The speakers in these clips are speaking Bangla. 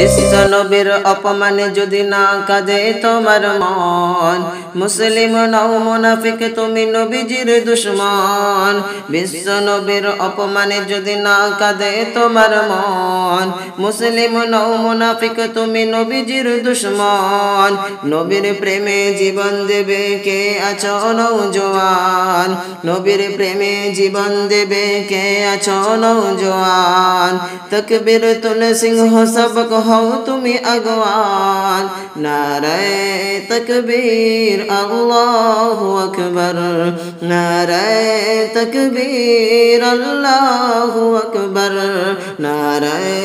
বিশ্ব নবীর অপমানে যদি না কাঁদে তোমার মন, মুসলিম নও মুনাফিক, তুমি নবীজির দুশ্মন। বিশ্ব নবীর অপমানে যদি না কাঁদে তোমার মন, মুসলিম নও মুনাফিক, তুমি নবীজির দুশ্মন। নবীর প্রেমে জীবন দেবে কে আছো নৌজওয়ান নবীর প্রেমে জীবন দেবে কে আছো নৌজওয়ান তকবীর তুল সিংহ, সবক হও তুমি আগওয়ান নারায় তকবীর আল্লাহু আকবার নারায় তকবীর আল্লাহু আকবার নারায়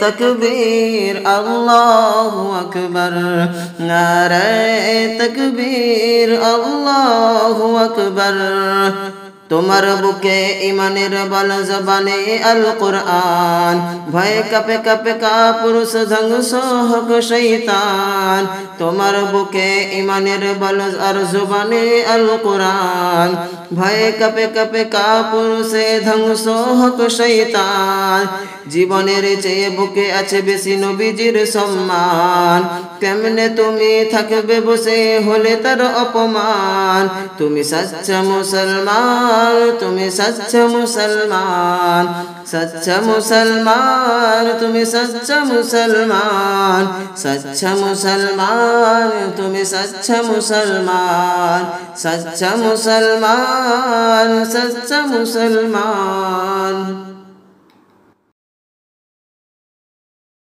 তকবীর আল্লাহু আকবার নারায় তকবীর আল্লাহু আকবার তোমার বুকে ইমানের বল জবানে আল কোরআন ভয় কাপে কাপে কা পুরুষ ধ্বংস হোক শৈতান তোমার বুকে ইমানের বল আর জবানে আল কোরআন ভয় কাপে কাপে কা পুরুষে ধ্বংস হোক শৈতান জীবনের চেয়ে বুকে আছে বেশি নবীজির সম্মান। কেমনে তুমি থাকবে বসে হলে তার অপমান? তুমি সচ্চা মুসলমান, তুমি সচ্চা মুসলমান। সচ্চা মুসলমান, তুমি সচ্চা মুসলমান। সচ্চা মুসলমান, তুমি সচ্চা মুসলমান। সচ্চা মুসলমান সচ্চা মুসলমান